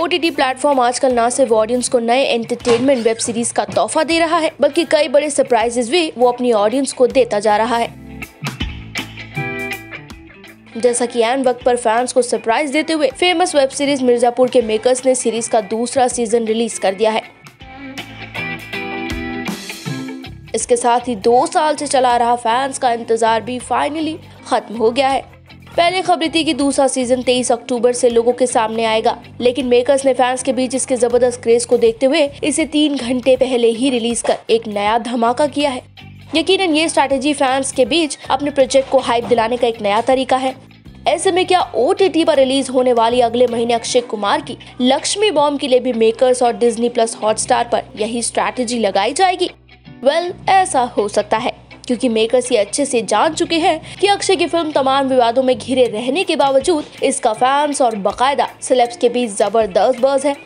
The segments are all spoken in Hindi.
ओटीटी प्लेटफॉर्म आजकल न सिर्फ़ ऑडियंस को नए एंटरटेनमेंट वेब सीरीज़ का तोहफा दे रहा है, बल्कि कई बड़े सरप्राइजेज भी वो अपनी ऑडियंस को देता जा रहा है। जैसा कि एन वक्त पर फैंस को सरप्राइज़ देते हुए फ़ेमस वेब सीरीज़ मिर्जापुर के मेकर्स ने सीरीज़ का दूसरा सीज़न रिलीज़ कर दिया है। इसके साथ ही दो साल से चला रहा फैंस का इंतज़ार भी फाइनली खत्म हो गया है। पहले खबर थी कि दूसरा सीज़न 23 अक्टूबर से लोगों के सामने आएगा। लेकिन मेकर्स ने फैंस के बीच इसके ज़बरदस्त क्रेज को देखते हुए इसे तीन घंटे पहले ही रिलीज़ कर एक नया धमाका किया है। यकीनन ये स्ट्रैटेजी फैंस के बीच अपने प्रोजेक्ट को हाइप दिलाने का एक नया तरीका है। ऐसे में क्या ओटीटी पर रिलीज़ होने वाली अगले महीने अक्षय कुमार की लक्ष्मी बॉम्ब के लिए भी मेकर्स और डिज्नी प्लस हॉटस्टार पर यही स्ट्रैटेजी लगाई जाएगी? वेल well, ऐसा हो सकता है। क्योंकि मेकर्स ये अच्छे से जान चुके हैं कि अक्षय की फ़िल्म तमाम विवादों में घिरे रहने के बावजूद इसका फैंस और बाकायदा सेलेब्स के बीच ज़बरदस्त बज है।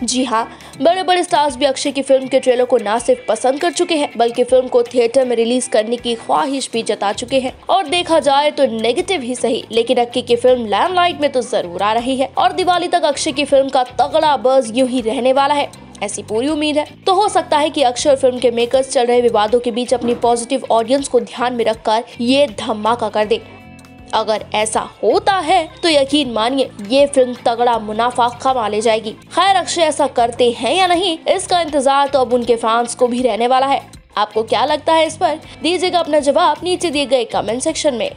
जी हाँ बड़े बड़े स्टार्स भी अक्षय की फ़िल्म के ट्रेलर को ना सिर्फ़ पसंद कर चुके हैं, बल्कि फ़िल्म को थिएटर में रिलीज़ करने की ख्वाहिश भी जता चुके हैं। और देखा जाए तो नेगेटिव ही सही, लेकिन अक्की की फ़िल्म लैंडलाइट में तो ज़रूर आ रही है। और दिवाली तक अक्षय की फ़िल्म का तगड़ा बज यूँ ही रहने वाला है। ऐसी पूरी उम्मीद है। तो हो सकता है कि अक्षर फ़िल्म के मेकर्स चल रहे विवादों के बीच अपनी पॉजिटिव ऑडियंस को ध्यान में रखकर ये धमाका कर दे। अगर ऐसा होता है तो यकीन मानिए, ये फ़िल्म तगड़ा मुनाफा कमा ले जाएगी। खैर, अक्षय ऐसा करते हैं या नहीं, इसका इंतज़ार तो अब उनके फैंस को भी रहने वाला है। आपको क्या लगता है इस पर? दीजिएगा अपना जवाब नीचे दिए गए कमेंट सेक्शन में।